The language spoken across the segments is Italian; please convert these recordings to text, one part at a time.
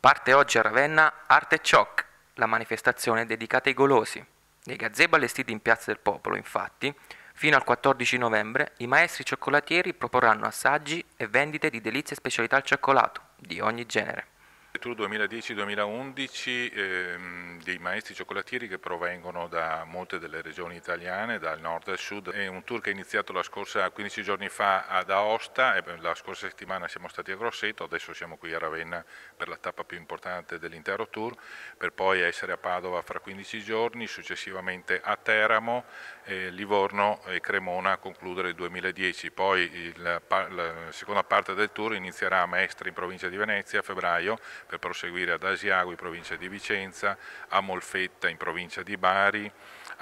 Parte oggi a Ravenna Arte Choc, la manifestazione dedicata ai golosi. Nei gazebo allestiti in Piazza del Popolo, infatti, fino al 14 novembre i maestri cioccolatieri proporranno assaggi e vendite di delizie e specialità al cioccolato, di ogni genere. Tour 2010-2011 ehm, dei maestri cioccolatieri che provengono da molte delle regioni italiane, dal nord al sud. È un tour che è iniziato la scorsa 15 giorni fa ad Aosta e la scorsa settimana siamo stati a Grosseto, adesso siamo qui a Ravenna per la tappa più importante dell'intero tour, per poi essere a Padova fra 15 giorni, successivamente a Teramo, eh, Livorno e Cremona a concludere il 2010. Poi il, la, la seconda parte del tour inizierà a Mestre in provincia di Venezia a febbraio per proseguire ad Asiago in provincia di Vicenza, a Molfetta in provincia di Bari,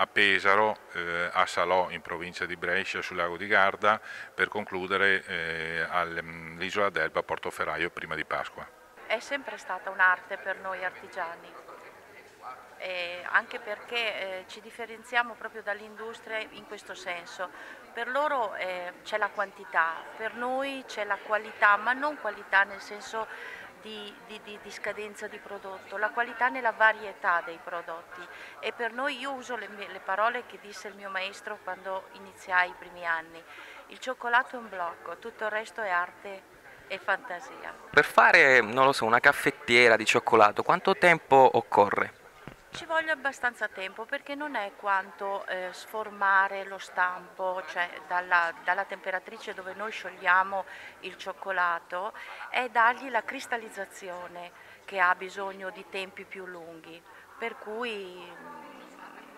a Pesaro, eh, a Salò in provincia di Brescia sul lago di Garda per concludere eh, all'isola d'Elba a Portoferraio prima di Pasqua. È sempre stata un'arte per noi artigiani. Eh, anche perché eh, ci differenziamo proprio dall'industria in questo senso. Per loro eh, c'è la quantità, per noi c'è la qualità, ma non qualità nel senso di, di, di, scadenza di prodotto, la qualità nella varietà dei prodotti e per noi io uso le, le parole che disse il mio maestro quando iniziai i primi anni, il cioccolato è un blocco, tutto il resto è arte e fantasia. Per fare, non lo so, una caffettiera di cioccolato, quanto tempo occorre? Ci voglio abbastanza tempo perché non è quanto eh, sformare lo stampo, cioè dalla, dalla, temperatrice dove noi sciogliamo il cioccolato, è dargli la cristallizzazione che ha bisogno di tempi più lunghi. Per cui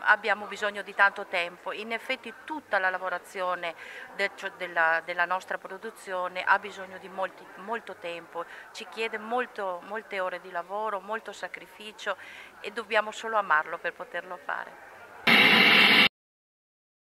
abbiamo bisogno di tanto tempo. In effetti tutta la lavorazione del, cioè della, della, nostra produzione ha bisogno di molti, molto tempo, ci chiede molto, molte ore di lavoro, molto sacrificio e dobbiamo solo amarlo per poterlo fare.